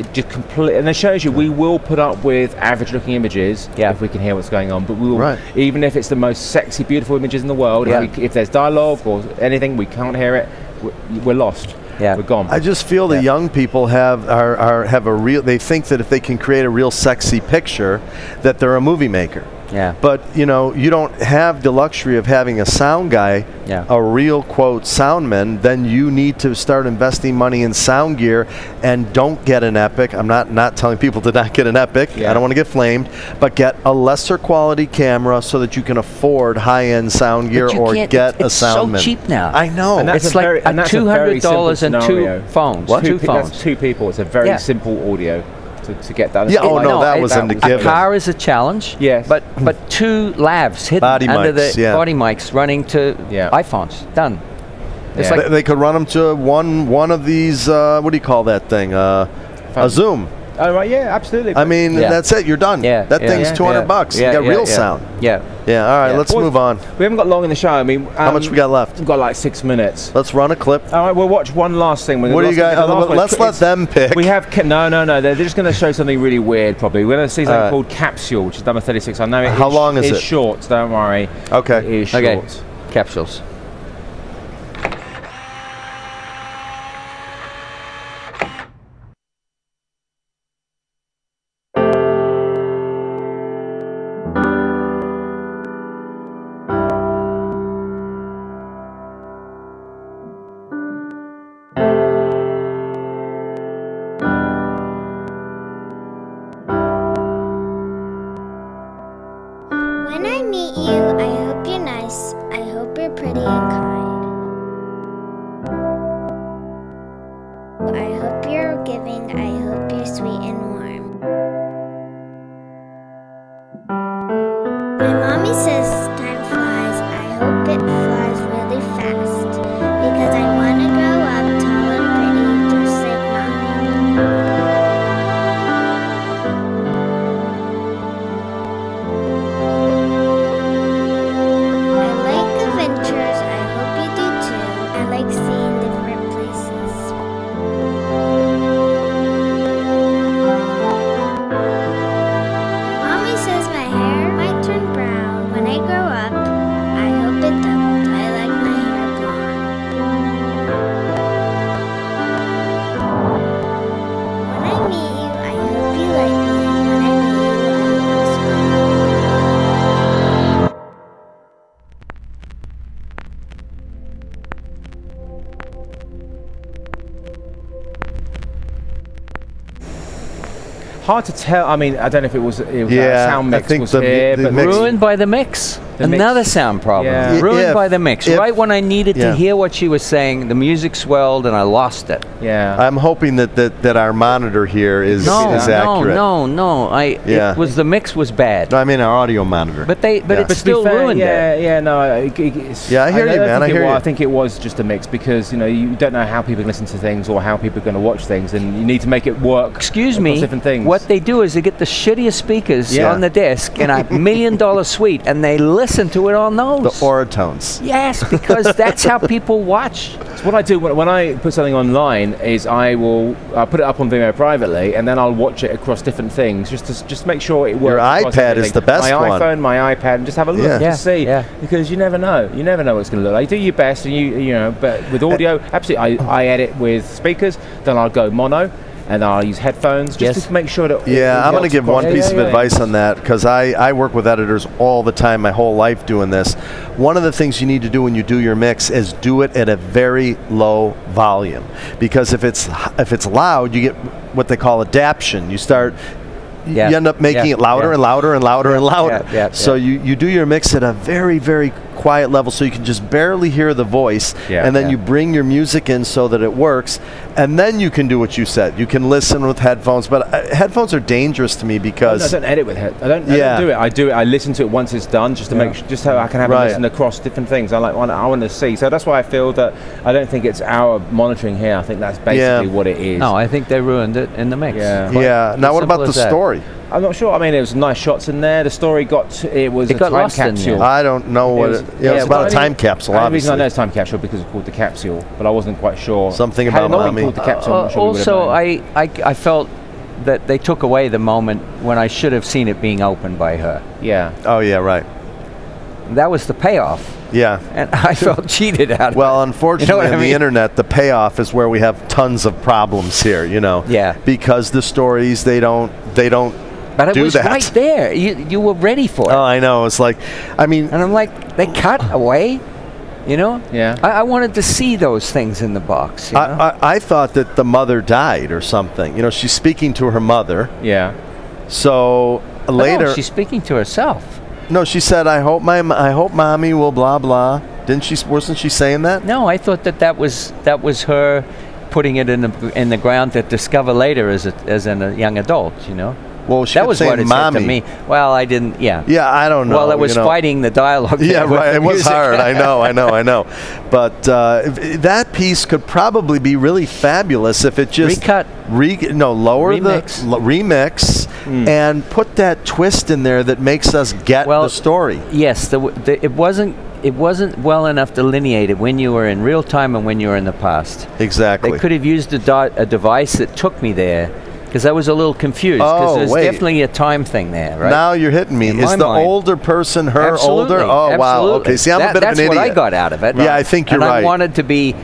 it just complete, and it shows you we will put up with average looking images Yeah. if we can hear what's going on. But we will, Right. even if it's the most sexy, beautiful images in the world, Yeah. if, we, if there's dialogue or anything, we can't hear it. We're, we're lost. Yeah. we're gone. I just feel that young people have are, are have a real. They think that if they can create a real sexy picture, that they're a movie maker. Yeah. But you know, you don't have the luxury of having a sound guy, Yeah. a real quote soundman. Then you need to start investing money in sound gear, and don't get an Epic. I'm not not telling people to [laughs] not get an Epic. Yeah. I don't want to get flamed, but get a lesser quality camera so that you can afford high-end sound gear or get it's a soundman. It's so cheap now. I know. And that's it's a like very- and that's a $200 and two phones. What? Two pe- phones. That's two people. It's a very Yeah. simple audio to, to get that. Yeah, oh, Like- no, that was in the A car is a challenge. Yes. But but two lavs hidden Body under mics, the yeah. body mics running to Yeah. iPhones. Done. It's Yeah. like They, they could run them to one one of these. Uh, what do you call that thing? Uh, a Zoom. Oh right, yeah, absolutely. I mean, Yeah. that's it. You're done. yeah. that yeah, thing's yeah, 200 yeah. bucks. Yeah, you got yeah, real yeah. sound. Yeah. Yeah. All right. Yeah. Let's Well, move on. we haven't got long in the show. I mean, How um, much we got left? We've got like six minutes. Let's run a clip. All right, we'll watch one last thing. What do you guys? got? Uh, let's let them pick. We have ca- no, no, no. They're just going to show something really weird. Probably we're going to see something Alright. called Capsule, which is number thirty-six. I know it How long is it's it? short. Don't worry. Okay. It is Okay. Capsules. Hard to tell. I mean, I don't know if it was. It was Yeah, sound I mix think was the- here, the but mix- Ruined by the mix. The mix- Another sound problem. Yeah. Ruined if- by the mix. if- right when I needed yeah. to hear what she was saying, the music swelled and I lost it. Yeah. I'm hoping that, that, that our monitor here is, No, is no, accurate. no, no. I Yeah. it was the mix was bad. No, I mean our audio monitor. But they but Yeah. it But still fair, ruined yeah, it. Yeah, no, I- it- Yeah, I hear don't- you, don't man, I think it hear wa- you. I think it was just a mix because you know you don't know how people listen to things or how people are going to watch things, and you need to make it work. Excuse me. different things. What they do is they get the shittiest speakers Yeah. on the desk in a million dollar suite and they listen to it on those. the Auratones. yes, because that's how people watch. So what I do when, when I put something online is I will uh, put it up on Vimeo privately, and then I'll watch it across different things just to just make sure it works. Your across iPad is the best my one. iPhone, my iPad, and just have a look, Yeah. just Yeah, see, yeah. because you never know. You never know what it's going to look like. Do your best, and you you know. But with audio, absolutely, I, I edit with speakers. Then I'll go mono, and I'll use headphones just Yes. to make sure that. Yeah, I'm going to give one across- piece Yeah, of yeah, yeah. advice on that because I, I work with editors all the time, my whole life doing this. One of the things you need to do when you do your mix is do it at a very low volume because if it's if it's loud, you get what they call adaption. You start. Yeah. You end up making Yeah. it louder Yeah. and louder and louder and louder. Yeah. Yeah. So Yeah. you, you do your mix at a very, very quiet level so you can just barely hear the voice. Yeah. and then Yeah. you bring your music in so that it works. And then you can do what you said. You can listen with headphones. But uh, headphones are dangerous to me no, I because. don't edit with it. I don't, I Yeah. don't do it. I do it. I listen to it once it's done, just to make sure, just so I can have Right. a listen across different things. I like. wanna- I want to see. So that's why I feel that I don't think it's our monitoring here. I think that's basically what it is. No, I think they ruined it in the mix. Yeah. yeah. Now, what about the as that. story? I'm not sure. I mean, it was nice shots in there. The story got. It was It a got time lost in capsule. there. I don't know what. It, was yeah, it's the about a only- time capsule, The only reason I know obviously. it's time capsule because it's called the capsule, but I wasn't quite sure. Something Had it about not been mommy. called the capsule. I'm Uh, not sure also. I, I I felt that they took away the moment when I should have seen it being opened by her. yeah. Oh, yeah, right. That was the payoff, Yeah. and [laughs] I felt cheated out. of Well, it. unfortunately, what I on the mean? internet, the payoff is where we have tons of problems here. You know. Yeah. Because the stories they don't they don't but it do was that. right there. You you were ready for it, Oh, I know. It's like, I mean, and I'm like, they cut away. You know. Yeah. I, I wanted to see those things in the box. You know? I, I, I thought that the mother died or something. You know, she's speaking to her mother. Yeah. So But no, later, she's speaking to herself. no, she said, "I hope my, m- I hope mommy will blah blah." Didn't she? Wasn't she saying that? No, I thought that that was that was her putting it in the in the ground to discover later as a, as a young adult. You know. Well, she that was what it mommy. said to me. Well, I didn't. Yeah. Yeah, I don't know. Well, it was you know. fighting the dialogue. Yeah, right. It was hard. I know. I know. I know. [laughs] But uh, that piece could probably be really fabulous if it just Recut. Re, no, lower Remix. the remix and put that twist in there that makes us get Well, the story. Yes, the, the, it wasn't. It wasn't well enough delineated when you were in real time and when you were in the past. Exactly. They could have used a, do- a device that took me there because I was a little confused. Because Oh, there's wait. definitely a time thing there, right? Now you're hitting me. In Is the mind. older person her Absolutely, older? Oh wow. Okay. See, I'm That- a bit of an idiot. That's what I got out of it. Yeah, I think you're and right. I wanted to be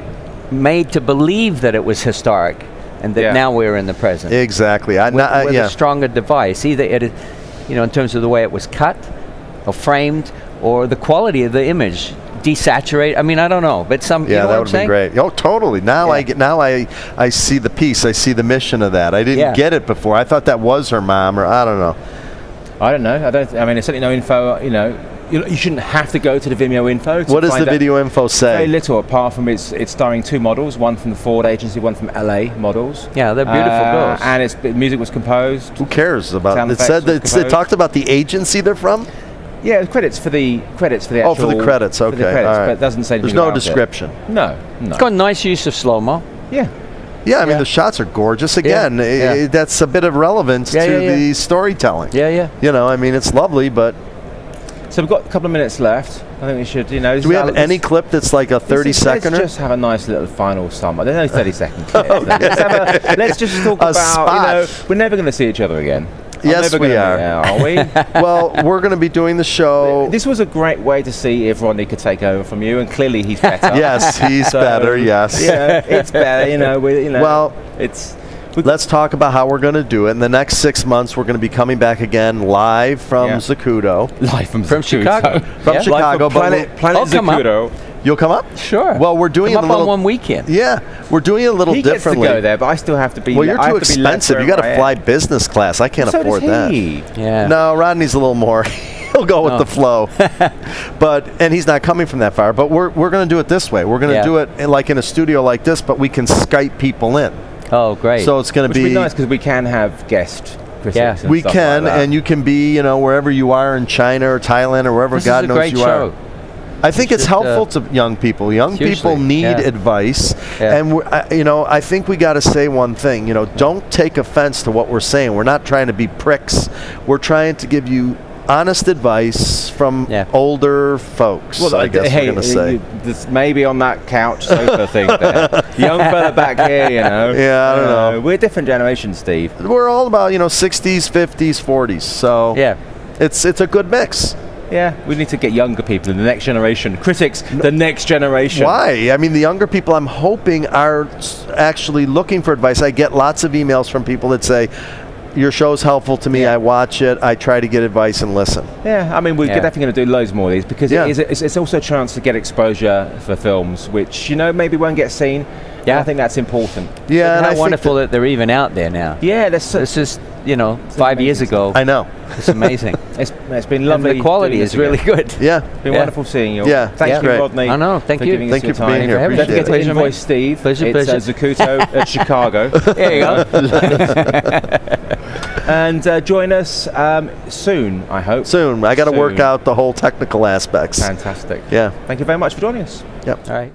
made to believe that it was historic and that Yeah. now we're in the present. Exactly. I, with, not, uh, with yeah. a stronger device, either it, is- you know, in terms of the way it was cut or framed or the quality of the image, desaturate. I mean, I don't know, but some. Yeah, you know that would have been great. Oh, totally. Now I get. Now I I see the piece. I see the mission of that. I didn't Yeah. get it before. I thought that was her mom, or I don't know. I don't know. I don't. I mean, there's certainly no info. You know, you, you shouldn't have to go to the Vimeo info. To What does the find out video info Very say? little, apart from it's it's starring two models, one from the Ford agency, one from LA models. Yeah, they're beautiful Uh, girls. And its the music was composed. Who cares about? Sound It said was that it talked about the agency they're from. Yeah, credits for the credits for the Oh, for the credits. for Okay, the credits, all right. but it doesn't say There's no about it. description. No, no. It's got nice use of slow mo. Yeah. Yeah, I mean Yeah. the shots are gorgeous. Again, i- yeah. i- that's a bit of relevance Yeah, to yeah, yeah. the storytelling. Yeah, yeah. You know, I mean, it's lovely, but So we've got a couple of minutes left. I think we should, you know. do we have any clip that's like a 30 Let's seconder? just have a nice little final sum. There's no 30 second [laughs] clip. let's, have a, let's just talk A about, spot. you know, we're never going to see each other again. I'm Yes, we are. yeah, are we? [laughs] well, we're going to be doing the show. This was a great way to see if Rodney could take over from you, and clearly he's better. [laughs] Yes, he's So, better. Yes. Yeah, it's better. You know, we, you know. Well, it's Let's talk about how we're going to do it. In the next six months, we're going to be coming back again live from Yeah. Zacuto. live from, From Chicago. From Yeah. Chicago, Live but Planet, we'll- Planet oh, I'll up. Zacuto. You'll come up? Sure. Well, we're doing Come it up little. on one weekend. Yeah, we're doing it a little He gets to differently. go there, but I still have to be. Well, you're too have to expensive. You got to fly business class. I can't So afford does that. he. Yeah. No, Rodney's a little more. [laughs] he'll go with No. the flow. [laughs] but and he's not coming from that far. But we're we're going to do it this way. We're going to Yeah. do it in, like in a studio like this, but we can Skype people in. Oh, great. So it's going to be be nice because we can have guests. Yeah. we can, like and you can be, you know, wherever you are in China or Thailand or wherever This God is a knows great you show. are. I think it's should, helpful uh, to young people. Young people need yeah. advice, Yeah. and we're, I- you know, I think we got to say one thing. You know, don't take offense to what we're saying. We're not trying to be pricks. We're trying to give you honest advice from older folks. Well, I uh, guess hey, we're going to say. you- this maybe on that couch sofa thing there. [laughs] Young fella back here, you know. Yeah, I don't Uh, know. We're different generations, Steve. We're all about you know 60s, 50s, 40s. So yeah, it's it's a good mix. Yeah, we need to get younger people in the next generation. Critics, the next generation. Why? I mean, the younger people I'm hoping are actually looking for advice. I get lots of emails from people that say, Your show's helpful to me. I watch it. I try to get advice and listen. Yeah, I mean, we're Yeah. definitely going to do loads more of these because Yeah. it is, it's, it's also a chance to get exposure for films, which, you know, maybe won't get seen. Yeah. I think that's important. Yeah, How wonderful that, they're even out there now. Yeah, that's this is you know five years ago. I know. It's amazing. [laughs] it's, it's been And lovely. the quality is really good. Yeah. It's been Yeah. wonderful seeing you. Yeah. Thank Yeah. you, Great. Rodney. I know. Thank for you. Thank you for time. being here. having Don't forget to Pleasure, invoice. Steve. Pleasure, it's pleasure. Uh, Zacuto at [laughs] Chicago. There you go. [laughs] and uh, join us um, soon, I hope. Soon. I got to work out the whole technical aspects. Fantastic. Yeah. Thank you very much for joining us. Yep. All right.